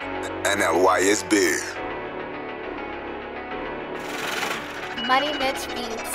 And that Y is big. Money Mitch Beats.